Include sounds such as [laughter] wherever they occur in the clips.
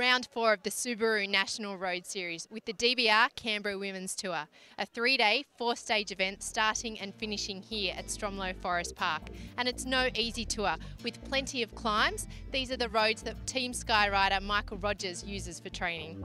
round four of the Subaru National Road Series with the DBR Canberra Women's Tour, a three day, four stage event starting and finishing here at Stromlo Forest Park. And it's no easy tour with plenty of climbs. These are the roads that Team Sky rider Michael Rogers uses for training.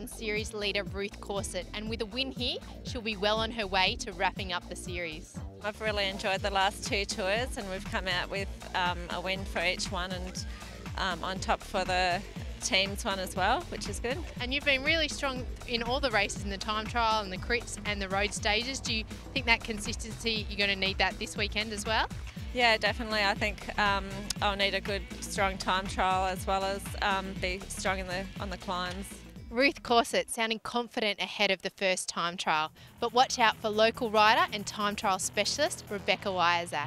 Eyes are on series leader Ruth Corset, and with a win here, she'll be well on her way to wrapping up the series. I've really enjoyed the last two tours, and we've come out with um, a win for each one, and um, on top for the teams one as well, which is good. And you've been really strong in all the races in the time trial and the crits and the road stages. Do you think that consistency, you're going to need that this weekend as well? Yeah, definitely. I think um, I'll need a good, strong time trial as well as um, be strong in the on the climbs. Ruth Corset sounding confident ahead of the first time trial, but watch out for local rider and time trial specialist Rebecca Wiasak.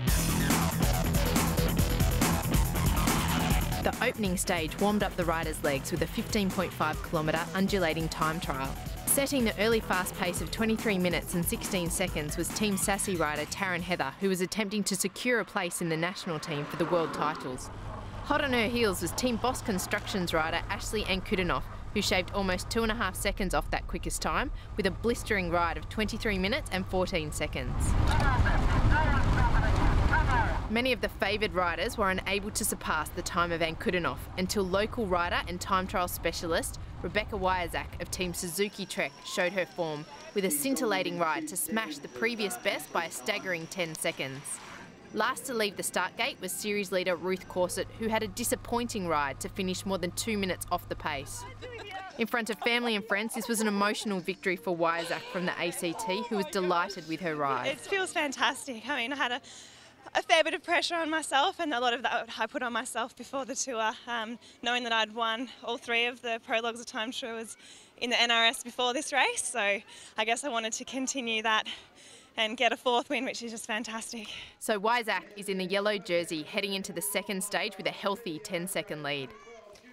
The opening stage warmed up the rider's legs with a 15.5 kilometre undulating time trial. Setting the early fast pace of 23 minutes and 16 seconds was Team Sassy rider Taryn Heather, who was attempting to secure a place in the national team for the world titles. Hot on her heels was Team Boss Constructions rider Ashley Ankudinoff, who shaved almost two and a half seconds off that quickest time with a blistering ride of 23 minutes and 14 seconds. Many of the favoured riders were unable to surpass the time of Ankudinoff until local rider and time trial specialist Rebecca Wiasak of Team Suzuki Trek showed her form with a scintillating ride to smash the previous best by a staggering 10 seconds. Last to leave the start gate was series leader Ruth Corset, who had a disappointing ride to finish more than two minutes off the pace. In front of family and friends, this was an emotional victory for Wiasak from the ACT, who was delighted with her ride. It feels fantastic. I mean, I had a, a fair bit of pressure on myself, and a lot of that I put on myself before the tour, um, knowing that I'd won all three of the prologues of time tours in the NRS before this race. So I guess I wanted to continue that and get a fourth win, which is just fantastic. So Wiasak is in the yellow jersey heading into the second stage with a healthy 10 second lead.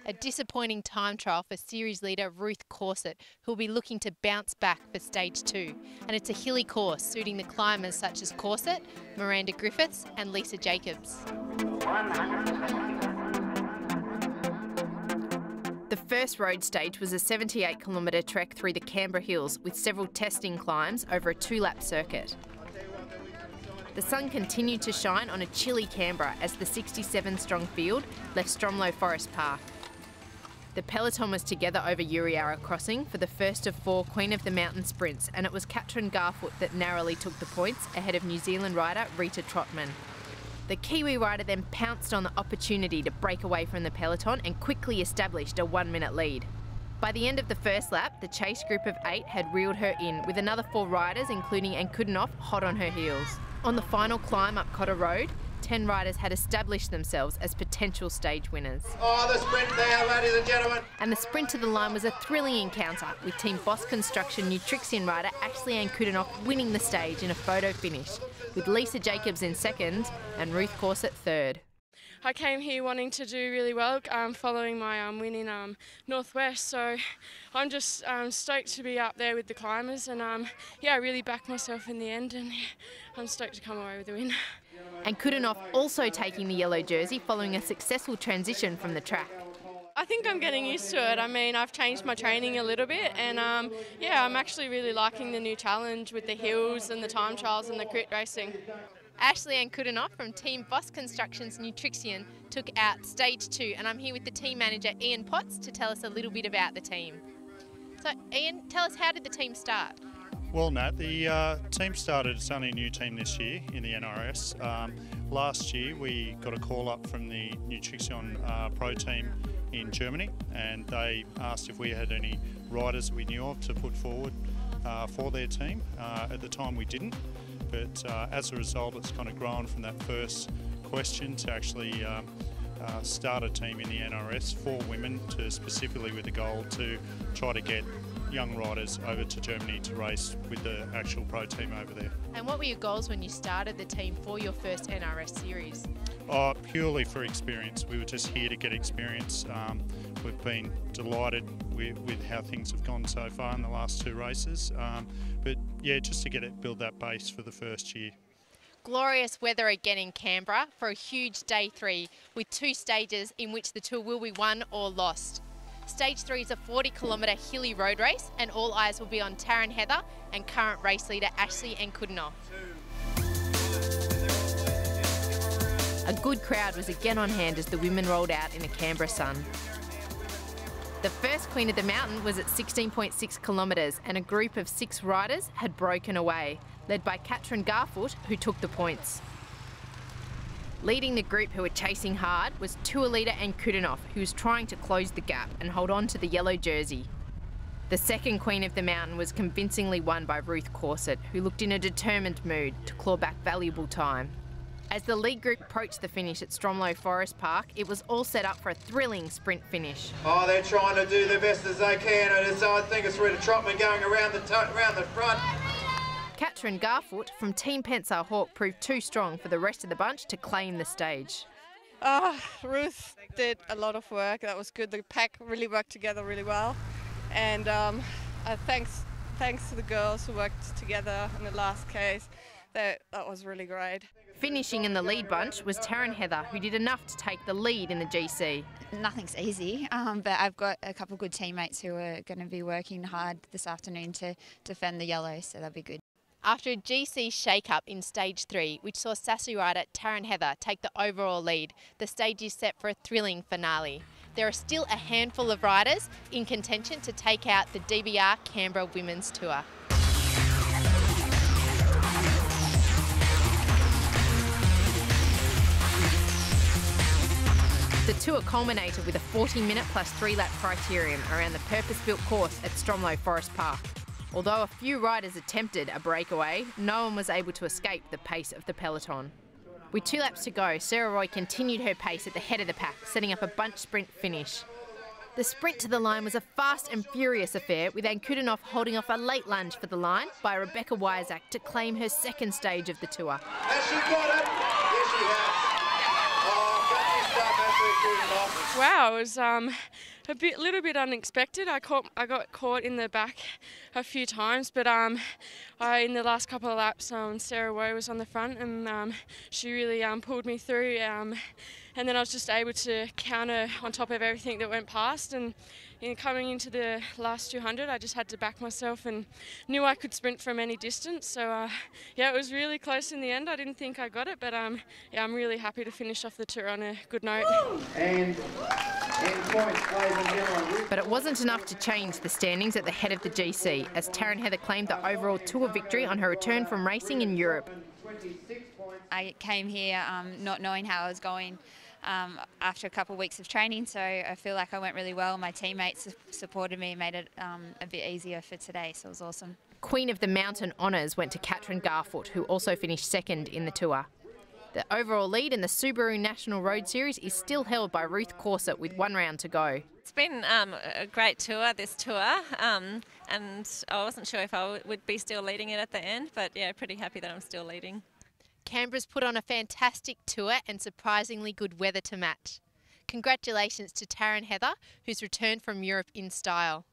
A disappointing time trial for series leader Ruth Corset, who will be looking to bounce back for stage two. And it's a hilly course suiting the climbers such as Corset, Miranda Griffiths, and Lisa Jacobs. The first road stage was a 78 kilometre trek through the Canberra Hills with several testing climbs over a two lap circuit. The sun continued to shine on a chilly Canberra as the 67 strong field left Stromlo Forest Park. The peloton was together over Uriara Crossing for the first of four Queen of the Mountain sprints, and it was Katrin Garfoot that narrowly took the points ahead of New Zealand rider Reta Trotman. The Kiwi rider then pounced on the opportunity to break away from the peloton and quickly established a one minute lead. By the end of the first lap, the chase group of eight had reeled her in, with another four riders, including Ankudinoff, hot on her heels. On the final climb up Cotter Road, 10 riders had established themselves as potential stage winners. Oh, the sprint there, ladies and gentlemen. And the sprint to the line was a thrilling encounter, with Team Boss Construction Nutrixxion rider Ashley Ankudinoff winning the stage in a photo finish with Lisa Jacobs in second and Ruth Corset third. I came here wanting to do really well, um, following my um, win in um, Northwest. So I'm just um, stoked to be up there with the climbers, and um, yeah, I really backed myself in the end, and [laughs] I'm stoked to come away with the win. Ankudinoff also taking the yellow jersey following a successful transition from the track. I think I'm getting used to it. I mean, I've changed my training a little bit, and um, yeah, I'm actually really liking the new challenge with the hills and the time trials and the crit racing. Ashley Ankudinoff from Team Boss Constructions Nutrixxion took out stage two, and I'm here with the team manager Ian Potts to tell us a little bit about the team. So, Ian, tell us how did the team start? Well, Nat, the uh, team started, it's only a new team this year in the NRS. Um, last year, we got a call up from the Nutrixxion uh, Pro team in Germany, and they asked if we had any riders we knew of to put forward uh, for their team. Uh, at the time, we didn't, but uh, as a result, it's kind of grown from that first question to actually um, uh, start a team in the NRS for women to specifically with the goal to try to get young riders over to Germany to race with the actual pro team over there. And what were your goals when you started the team for your first NRS series? Oh, purely for experience. We were just here to get experience. Um, we've been delighted with, with, how things have gone so far in the last two races. Um, but yeah, just to get it, build that base for the first year. Glorious weather again in Canberra for a huge day three with two stages in which the tour will be won or lost. Stage three is a 40 kilometre hilly road race and all eyes will be on Taryn Heather and current race leader Ashley Ankudinoff. A good crowd was again on hand as the women rolled out in the Canberra sun. The first Queen of the Mountain was at 16.6 kilometres and a group of six riders had broken away, led by Katrin Garfoot, who took the points. Leading the group who were chasing hard was tour leader Ankudinoff, who was trying to close the gap and hold on to the yellow jersey. The second Queen of the Mountain was convincingly won by Ruth Corset, who looked in a determined mood to claw back valuable time. As the lead group approached the finish at Stromlo Forest Park, it was all set up for a thrilling sprint finish. Oh, they're trying to do the best as they can, and it's, I think it's Reta Trotman going around the around the front. Katrin Garfoot from Team Pensar Hawk proved too strong for the rest of the bunch to claim the stage. Oh, Ruth did a lot of work. That was good. The pack really worked together really well, and um, uh, thanks thanks to the girls who worked together in the last case. That that was really great. Finishing in the lead bunch was Taryn Heather, who did enough to take the lead in the GC. Nothing's easy, um, but I've got a couple of good teammates who are going to be working hard this afternoon to defend the yellow, so that'll be good. After a GC shake-up in stage three, which saw sassy rider Taryn Heather take the overall lead, the stage is set for a thrilling finale. There are still a handful of riders in contention to take out the DBR Canberra Women's Tour. The tour culminated with a 40 minute plus three lap criterium around the purpose built course at Stromlo Forest Park. Although a few riders attempted a breakaway, no one was able to escape the pace of the peloton. With two laps to go, Sarah Roy continued her pace at the head of the pack, setting up a bunch sprint finish. The sprint to the line was a fast and furious affair, with Ankudinoff holding off a late lunge for the line by Rebecca Wiasak to claim her second stage of the tour. Has she got it? Yes, she has. Wow, it was um, a bit, little bit unexpected. I caught, I got caught in the back a few times, but um, I, in the last couple of laps, um, Sarah Roy was on the front, and um, she really um, pulled me through. Um, and then I was just able to counter on top of everything that went past. And in coming into the last 200, I just had to back myself and knew I could sprint from any distance. So uh, yeah, it was really close in the end. I didn't think I got it, but um, yeah, I'm really happy to finish off the tour on a good note. And, but it wasn't enough to change the standings at the head of the GC, as Taryn Heather claimed the overall tour victory on her return from racing in Europe. I came here um, not knowing how I was going um, after a couple of weeks of training, so I feel like I went really well. My teammates supported me, and made it um, a bit easier for today, so it was awesome. Queen of the Mountain honours went to Katrin Garfoot, who also finished second in the tour. The overall lead in the Subaru National Road Series is still held by Ruth Corset with one round to go. It's been um, a great tour, this tour, um, and I wasn't sure if I would be still leading it at the end, but yeah, pretty happy that I'm still leading. Canberra's put on a fantastic tour and surprisingly good weather to match. Congratulations to Taryn Heather, who's returned from Europe in style.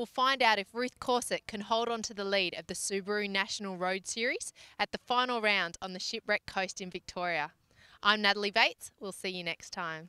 We'll find out if Ruth Corset can hold on to the lead of the Subaru National Road Series at the final round on the Shipwreck Coast in Victoria. I'm Natalie Bates. We'll see you next time.